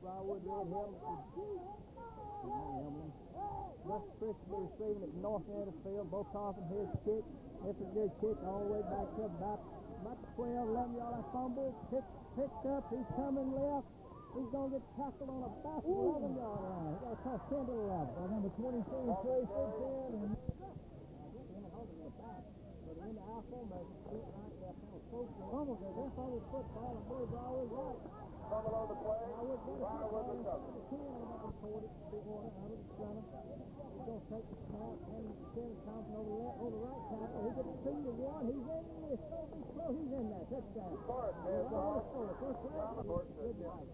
Briarwood Red Helmets. Russ Chris will be receiving at north end of the field. Bo Coffin, here's the kick. It's a good kick all the way back to about, about the 12, 11 yard line fumble. Pick, picked up. He's coming left. He's going to get tackled on about the 11 yard line. He's got to cross 10 to the 11. By number 23, Trey Simpson, and But in the out formation, split right left on close to fumble. They're fumble football and are always right. Fumble on the play. Briarwood football. recovered. The 10 on up and toward it. Big order out of the center. He's going to take the snap and send Thompson over the over the right tackle. He gets two to one. He's in. To be slow. He's in there. Touchdown. He's hands off. First to Good. CAC.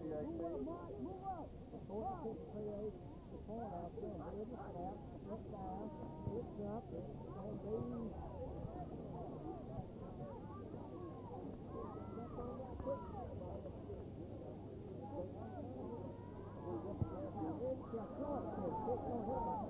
Move up. And six, three, eight. The point out there. Here's the snap. Look down. It's up. It's going to be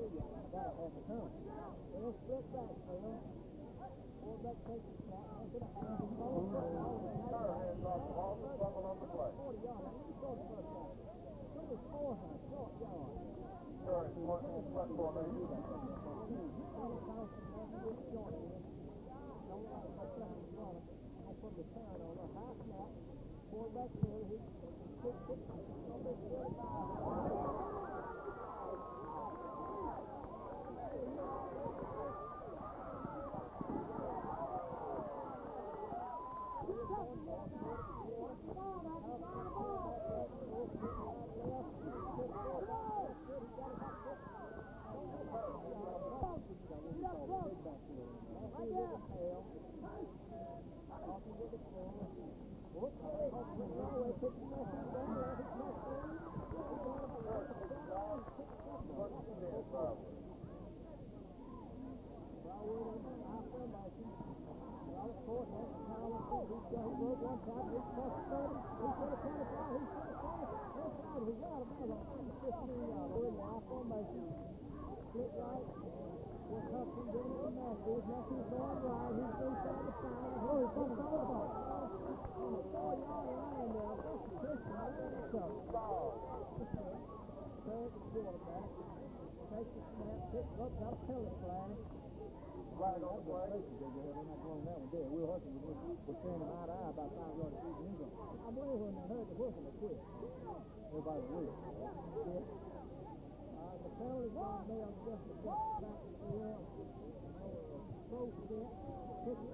They'll split back, Phil. Quarterback takes the snap. That's it. Turner hands off the ball. Fumble on the play. 40 yards. Now, let me throw the first down. Put his four short yard. Turner, point, front formation. Quarterback here, he kicks it. Number 35. Split right. Will Hudson giving it to Matthews. Matthews going right. He's inside the five. He's going to throw the ball. On the four-yard there. That's tough. Third quarterback. Takes the snap. Picks up. Got a penalty flag. Flag on they heard whistle, it. Uh, the on just the it to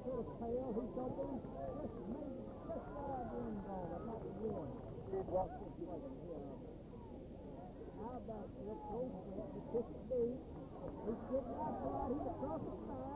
the tail. But not walking. How about? The it. Deep. He's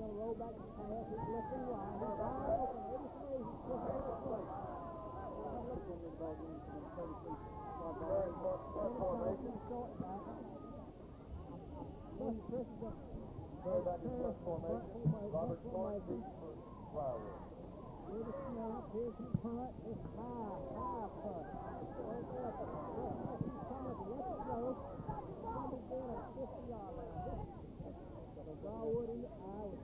going to roll back the pass. He's looking wide. He's wide open. 83. He's just out of formation. Robert Point, deep for Briarwood. Here's the snap. Here's the punt. It's high. High punt. Right there. Right. He's coming. Let it go. Somebody's doing a 50 yard line. So in the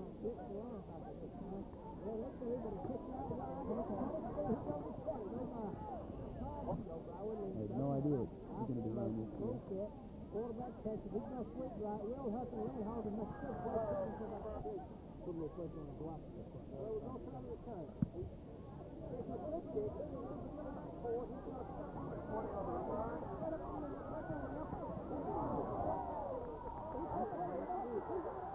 If you.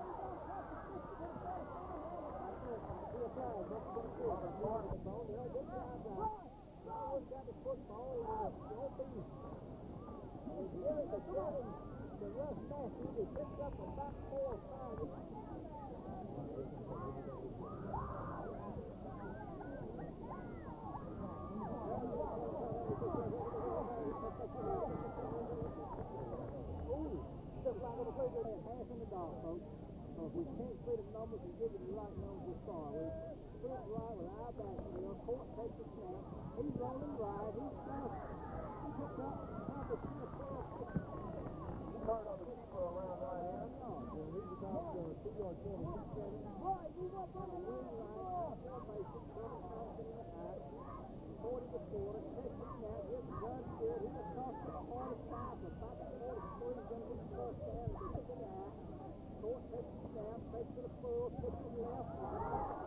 Dog, folks. If we can't see the numbers and give you the right numbers, we're sorry. We split right with our back wheel. Court takes the snap. He's rolling right. He's gonna pick up top of two or four. Turn on the keeper around right here. He's about uh, two yards. He's standing. Right, move up on the wing right. Formation, coming off in the back. 40 to 40. Takes the snap. Gets gun good. He's across the 45. The back of 43 is going to be first down. He's looking at. Court takes the snap. Takes to the full. Takes to the left.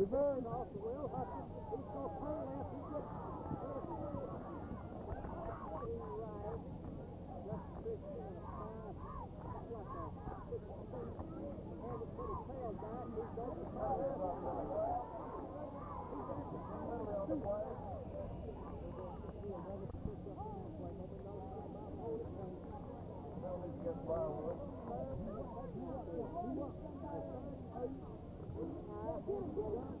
Reverse. He's going to play left. He gets right. Just fixing a five. Like a six. And to put his tail back. He's going to play He's going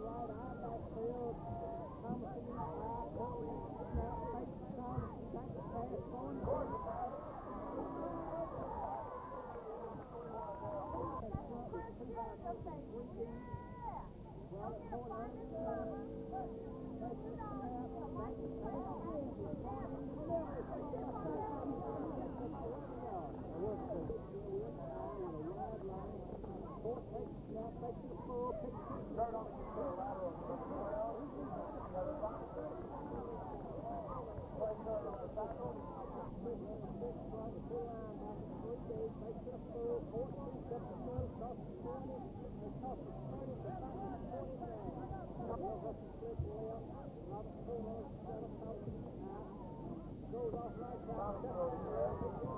Right on that field. Goes off like that.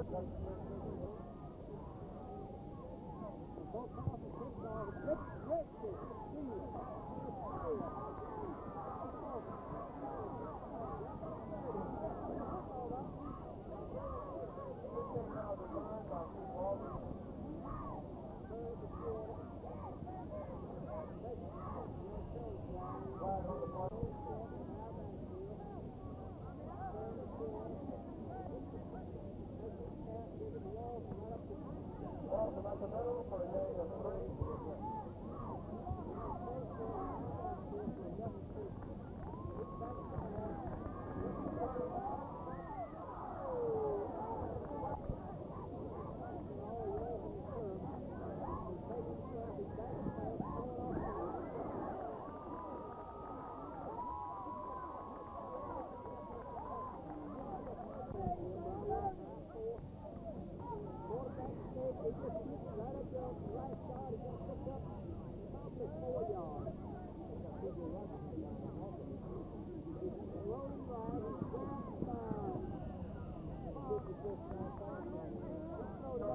Don't pass the kids on the flip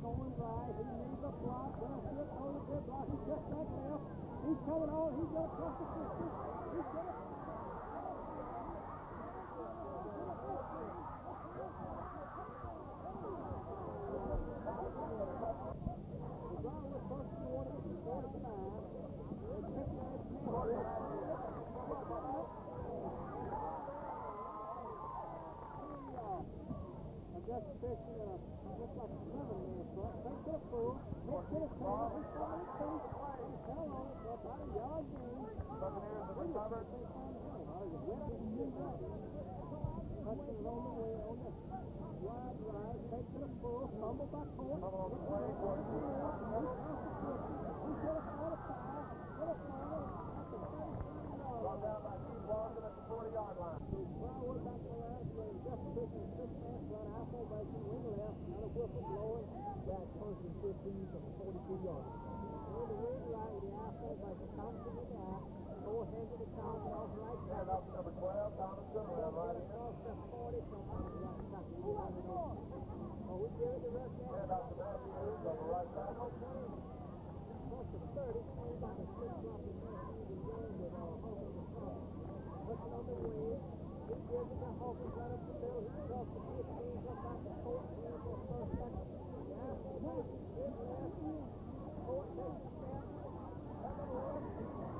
going right. He leaves a block. A slip on the good block. He's just back there. He's coming on. He's going to cross the 50. He's going to. The draw was first to order to 45. They pick that And just fishing in a, looks like a seven man front. Take to the full. Hit to the tail. He's trying to two. He fell on it for about a yard gain. Buccaneers have recovered. Hudson on the way on the wide right. Take to the full. Fumble by Court. Fumble on the play. Court. He's got a foul. Get a foul. At the 33 Brought down by Keith Lawson at the 40-yard line. Flower back to the line, getting just pushing six man run out formation, wing left, another whistle blowing. Jack Person 15 from 42 yards. On the wing right, the out formation, Thompson in the out. Four hands of the Thompson off right side. off number 12, Thomas Goodwin, right in. Across the 40 from right side. Oh, we give it to Russ now. Hand off to Matthews on the right side. Across the 30, came back and flip flop and Matthews and Young with uh, Hawkins and Thompson. Hudson on the wing. He gives it to Hawkins right up the middle. He across the 15, comes back to 14 for first second. Now formation, good left. Court takes a step. Second one. Third on the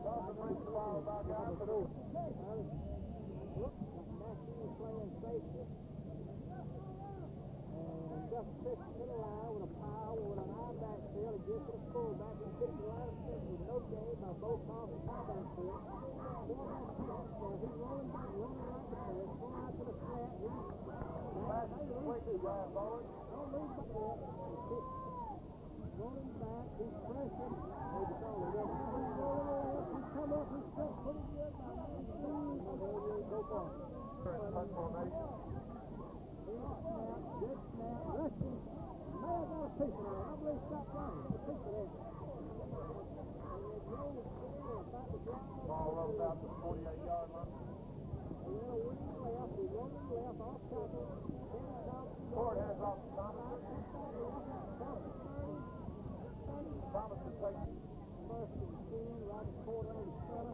Rolling back, he's pressing. He's rolling there you go far. Punt formation. Big snap, good snap, rushing. May have got a piece of that. I believe Scott Rogers got a piece of that. And it rolled in about to drop. Ball rolls out to the 48-yard line. Yeah, wing left, he's rolling left, off tackle. Then Thompson. Court has off to Thomas. Thompson thirty. Thomas is taking First and ten, right at quarter on the center.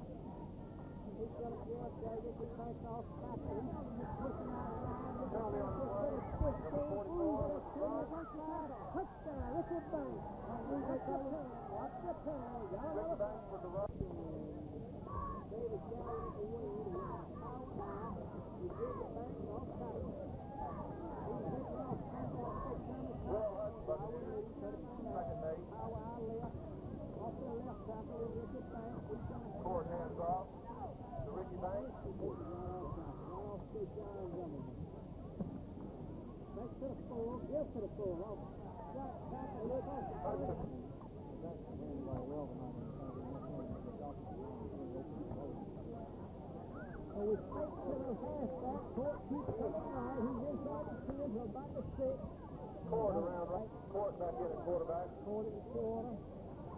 He's gonna give Davis, he takes off tackle. He's pushing out line. Look at Penalty on the play. Number 44, Touchdown, touchdown, look at that. Watch the penalty. Watch the penalty. Y'all Banks with the run. Davis down at the wing. He has power now. He gives it back off tackle. He's taking off tackle off six numbers. Will Hudson, Power Buccaneers, lead, thirty second left. Off to the left tackle with Ricky Banks. He's gonna Court hands off to Ricky Banks. Back to the floor, give to the the the halfback. Court keeps coming right. He's inside the 10 about the 6. Court around right. Court back in at quarterback. Quarter to quarter.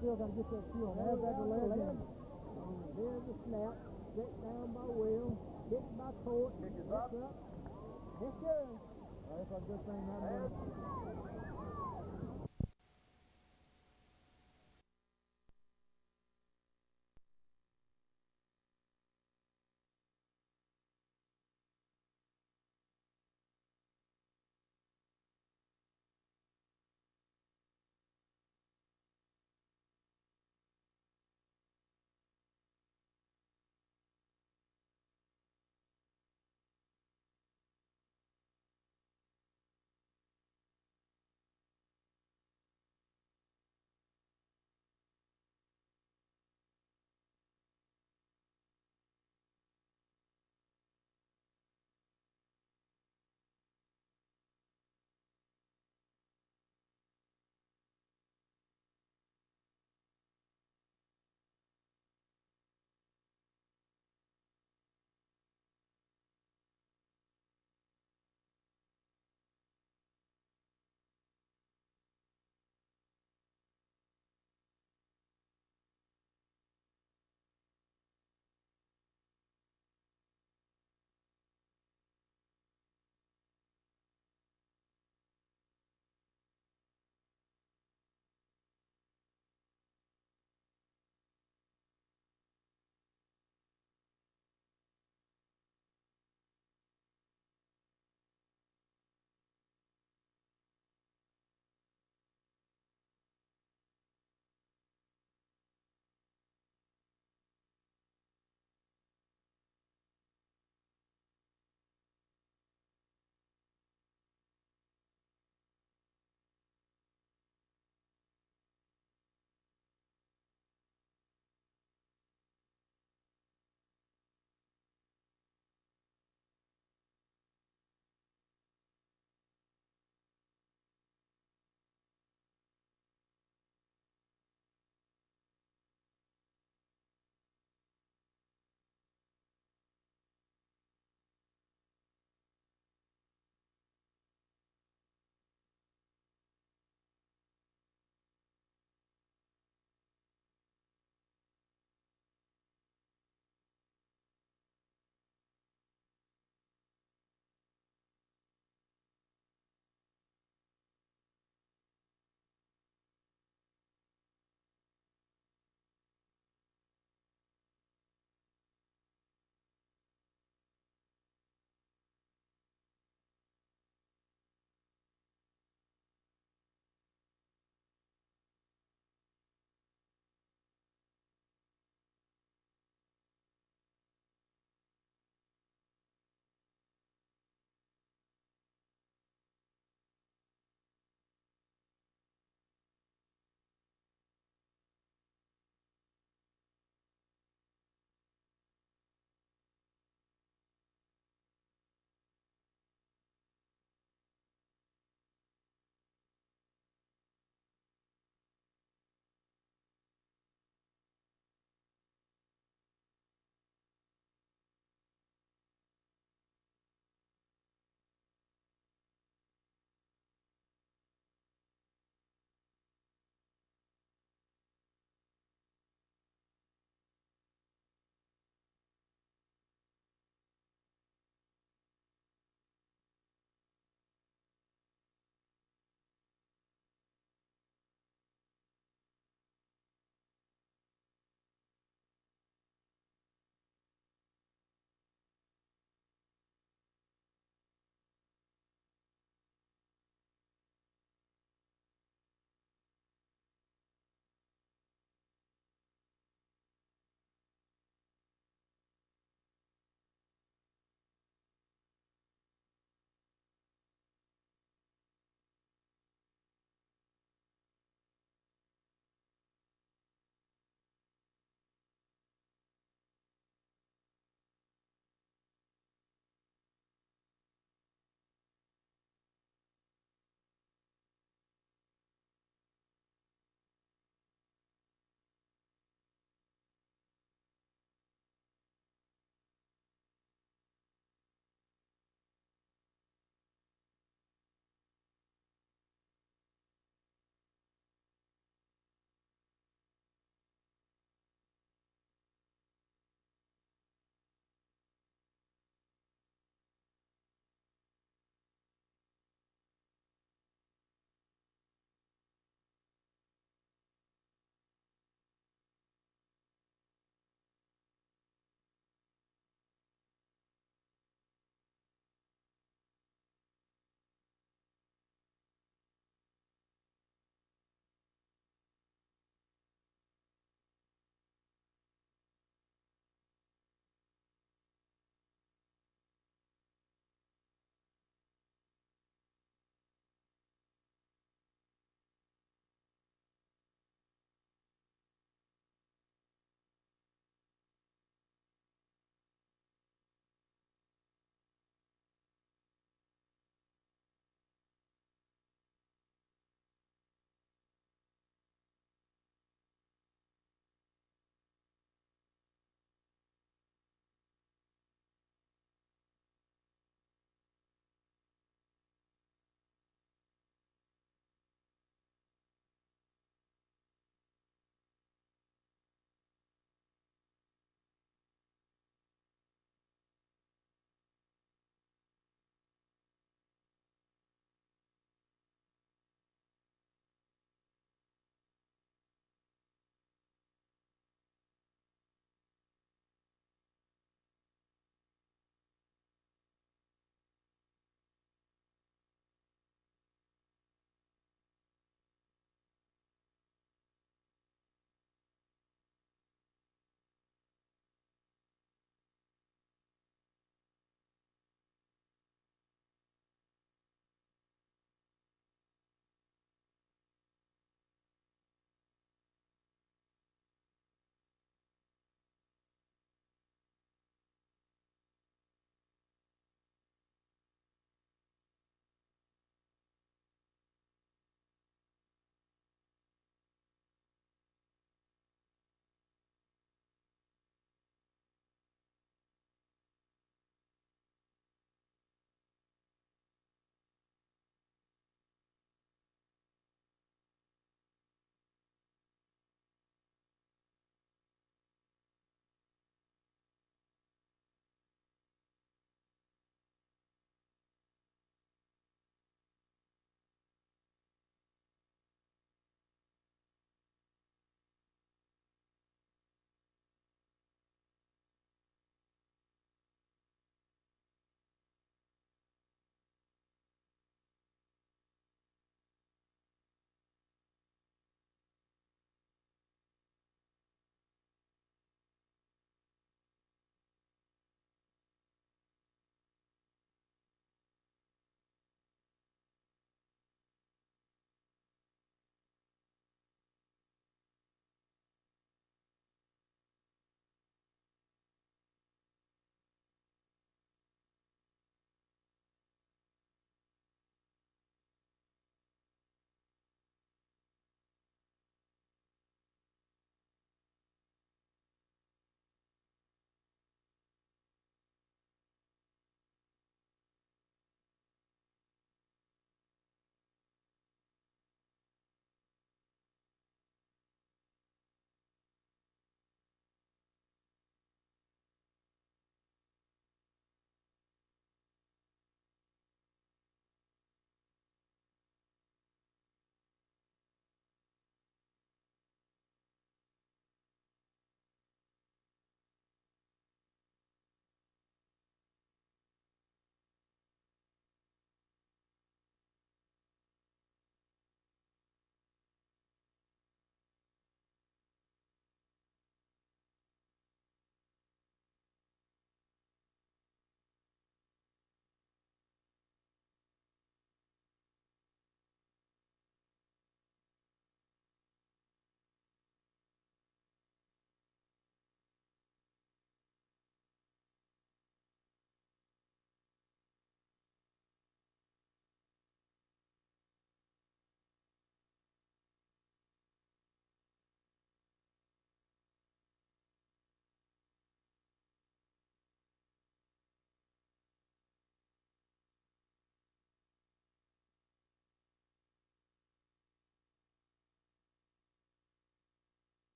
Still got to get that fuel. There's that in. There's the snap. Set down by wheel. Get by torque. Pick it up. Yes, sir. That's a good thing. Not And many.